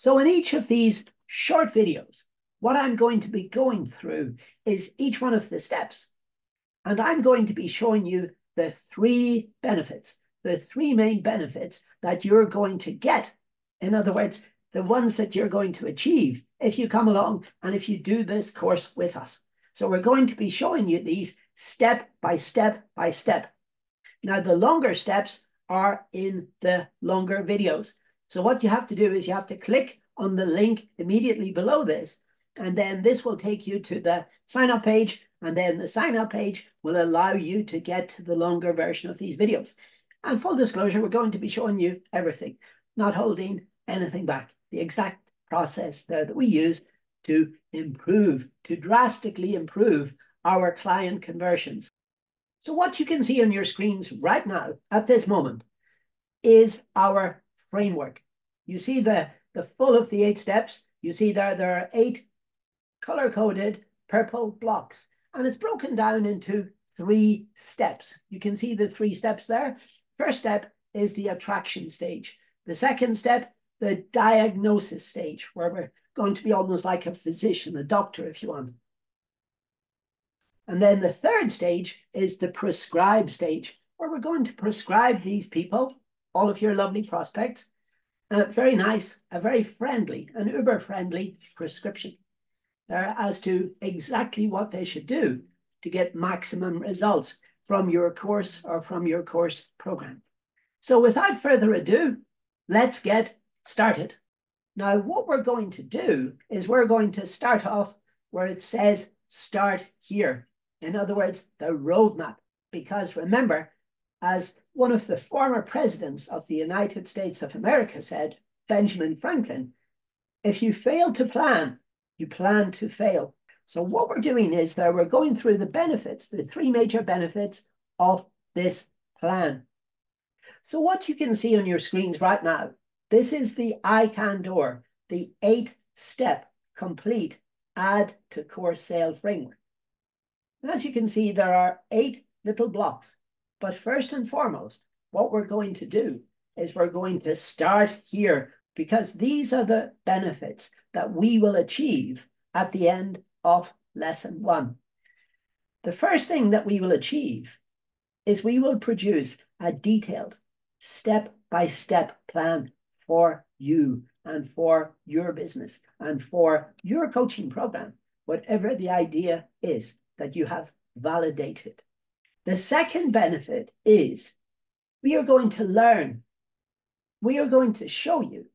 So in each of these short videos, what I'm going to be going through is each one of the steps. And I'm going to be showing you the three benefits, the three main benefits that you're going to get. In other words, the ones that you're going to achieve if you come along and if you do this course with us. So we're going to be showing you these step by step by step. Now, the longer steps are in the longer videos. So what you have to do is you have to click on the link immediately below this, and then this will take you to the sign up page, and then the sign up page will allow you to get the longer version of these videos. And full disclosure, we're going to be showing you everything, not holding anything back. The exact process that we use to improve, to drastically improve our client conversions. So what you can see on your screens right now at this moment is our framework. You see the, the full of the eight steps. You see there, there are eight color-coded purple blocks. And it's broken down into three steps. You can see the three steps there. First step is the attraction stage. The second step, the diagnosis stage, where we're going to be almost like a physician, a doctor, if you want. And then the third stage is the prescribe stage, where we're going to prescribe these people, all of your lovely prospects, a very nice, a very friendly, an uber friendly prescription there as to exactly what they should do to get maximum results from your course or from your course program. So without further ado, let's get started. Now, what we're going to do is we're going to start off where it says start here. In other words, the roadmap. Because remember, as one of the former presidents of the United States of America said, Benjamin Franklin, if you fail to plan, you plan to fail. So what we're doing is that we're going through the benefits, the three major benefits of this plan. So what you can see on your screens right now, this is the iCandour, the eight-step complete add to course sale framework. As you can see, there are eight little blocks. But first and foremost, what we're going to do is we're going to start here because these are the benefits that we will achieve at the end of lesson one. The first thing that we will achieve is we will produce a detailed step-by-step plan for you and for your business and for your coaching program, whatever the idea is that you have validated. The second benefit is we are going to learn. We are going to show you,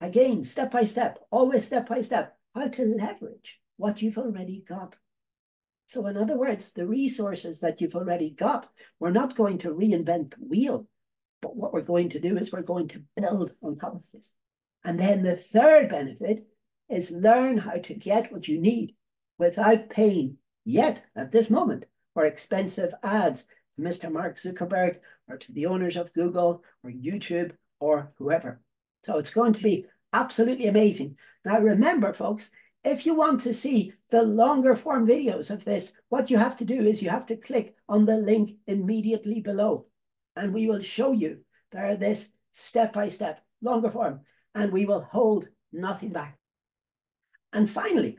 again, step by step, always step by step, how to leverage what you've already got. So, in other words, the resources that you've already got, we're not going to reinvent the wheel, but what we're going to do is we're going to build on top of this. And then the third benefit is learn how to get what you need without pain, yet at this moment or expensive ads to Mr. Mark Zuckerberg or to the owners of Google or YouTube or whoever. So it's going to be absolutely amazing. Now, remember, folks, if you want to see the longer form videos of this, what you have to do is you have to click on the link immediately below, and we will show you there this step by step, longer form, and we will hold nothing back. And finally,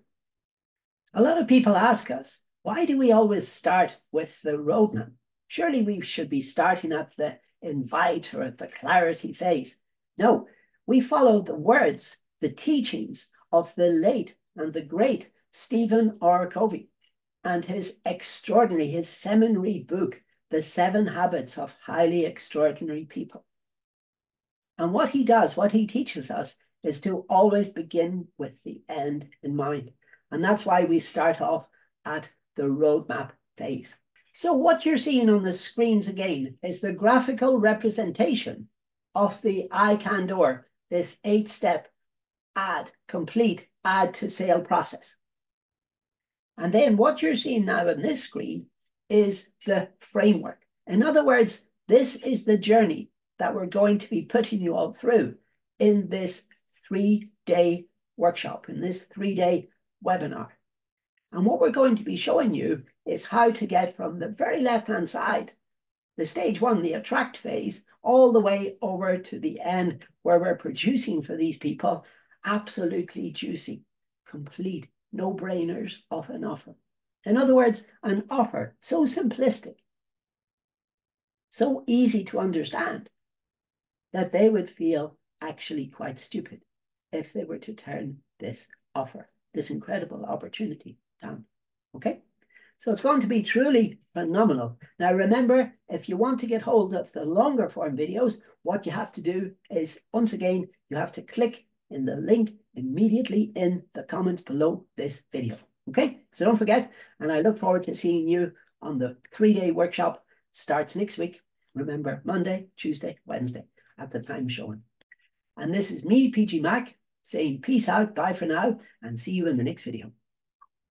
a lot of people ask us, why do we always start with the roadmap? Surely we should be starting at the invite or at the clarity phase. No, we follow the words, the teachings of the late and the great Stephen R. Covey and his extraordinary, his seminary book, The Seven Habits of Highly Extraordinary People. And what he does, what he teaches us, is to always begin with the end in mind. And that's why we start off at the roadmap phase. So what you're seeing on the screens again is the graphical representation of the iCandour, this eight-step add, complete add to sale process. And then what you're seeing now on this screen is the framework. In other words, this is the journey that we're going to be putting you all through in this three-day workshop, in this three-day webinar. And what we're going to be showing you is how to get from the very left-hand side, the stage one, the attract phase, all the way over to the end where we're producing for these people absolutely juicy, complete, no-brainers of an offer. In other words, an offer so simplistic, so easy to understand, that they would feel actually quite stupid if they were to turn this offer, this incredible opportunity down. Okay? So it's going to be truly phenomenal. Now, remember, if you want to get hold of the longer form videos, what you have to do is, once again, you have to click in the link immediately in the comments below this video. Okay, so don't forget, and I look forward to seeing you on the three-day workshop. Starts next week. Remember, Monday, Tuesday, Wednesday at the time shown. And this is me, PG Mac, saying peace out, bye for now, and see you in the next video.